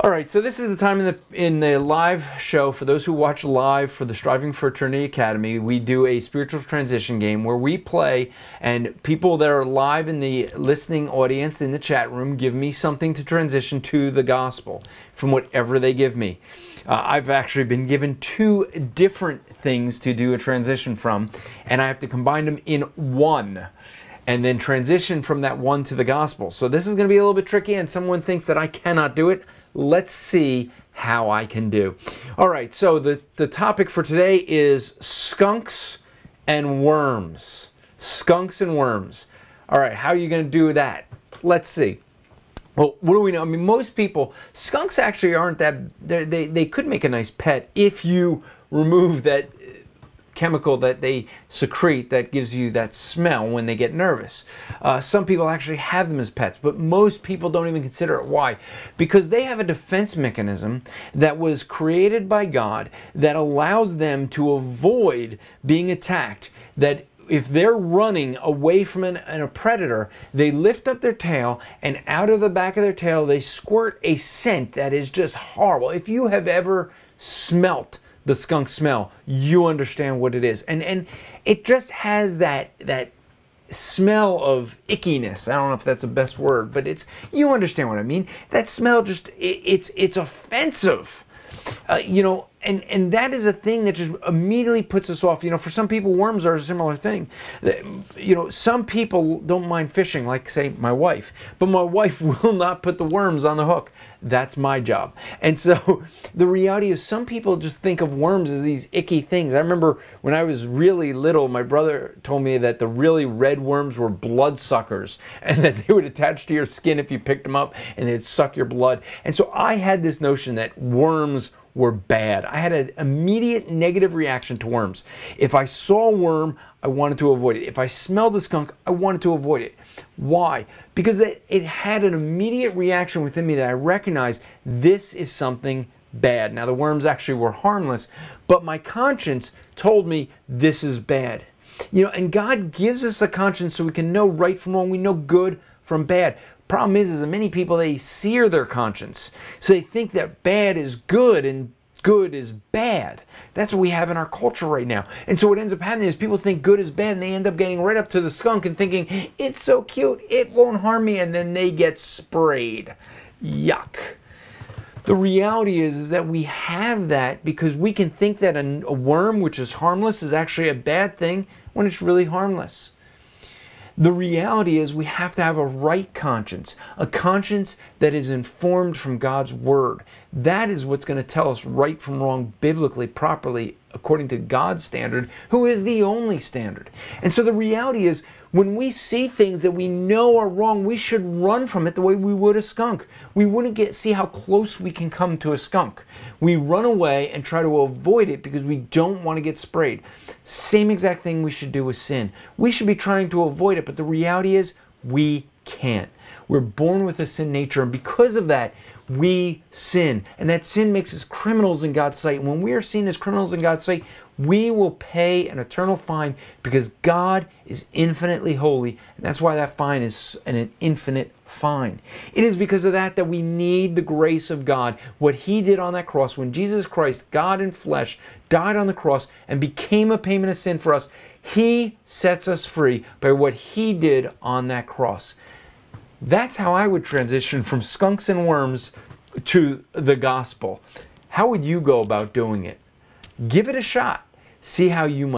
All right, so this is the time in the in the live show for those who watch live for the Striving for Eternity Academy. We do a spiritual transition game where we play, and people that are live in the listening audience in the chat room give me something to transition to the gospel from whatever they give me. Uh, I've actually been given two different things to do a transition from, and I have to combine them in one and then transition from that one to the gospel. So this is going to be a little bit tricky, and someone thinks that I cannot do it. Let's see how I can do. All right, so the, the topic for today is skunks and worms. Skunks and worms. All right, how are you going to do that? Let's see. Well, what do we know? I mean, most people, skunks actually aren't that, they, they could make a nice pet if you remove that chemical that they secrete that gives you that smell when they get nervous. Uh, some people actually have them as pets, but most people don't even consider it. Why? Because they have a defense mechanism that was created by God that allows them to avoid being attacked. That if they're running away from an, an, a predator, they lift up their tail and out of the back of their tail they squirt a scent that is just horrible. If you have ever smelt the skunk smell, you understand what it is. And and it just has that that smell of ickiness. I don't know if that's the best word, but it's you understand what I mean. That smell just it, it's it's offensive. Uh, you know, and and that is a thing that just immediately puts us off. You know, for some people, worms are a similar thing. You know, some people don't mind fishing, like say my wife, but my wife will not put the worms on the hook. That's my job. And so the reality is, some people just think of worms as these icky things. I remember when I was really little, my brother told me that the really red worms were blood suckers and that they would attach to your skin if you picked them up and they'd suck your blood. And so I had this notion that worms were bad. I had an immediate negative reaction to worms. If I saw a worm, I wanted to avoid it. If I smelled a skunk, I wanted to avoid it. Why? Because it, it had an immediate reaction within me that I recognized this is something bad. Now, the worms actually were harmless, but my conscience told me this is bad. You know, and God gives us a conscience so we can know right from wrong. We know good from bad. Problem is, is that many people they sear their conscience, so they think that bad is good and good is bad. That's what we have in our culture right now. And so what ends up happening is people think good is bad and they end up getting right up to the skunk and thinking, it's so cute, it won't harm me, and then they get sprayed. Yuck. The reality is, is that we have that because we can think that a, a worm, which is harmless, is actually a bad thing when it's really harmless. The reality is we have to have a right conscience, a conscience that is informed from God's word. That is what's going to tell us right from wrong biblically, properly, according to God's standard, who is the only standard. And so the reality is when we see things that we know are wrong, we should run from it the way we would a skunk. We wouldn't get see how close we can come to a skunk. We run away and try to avoid it because we don't want to get sprayed. Same exact thing we should do with sin. We should be trying to avoid it, but the reality is we can't. We're born with a sin nature, and because of that, we sin. And that sin makes us criminals in God's sight. And when we are seen as criminals in God's sight, we will pay an eternal fine because God is infinitely holy. And that's why that fine is an infinite fine. It is because of that that we need the grace of God. What He did on that cross, when Jesus Christ, God in flesh, died on the cross and became a payment of sin for us, He sets us free by what He did on that cross. That's how I would transition from skunks and worms to the gospel. How would you go about doing it? Give it a shot see how you might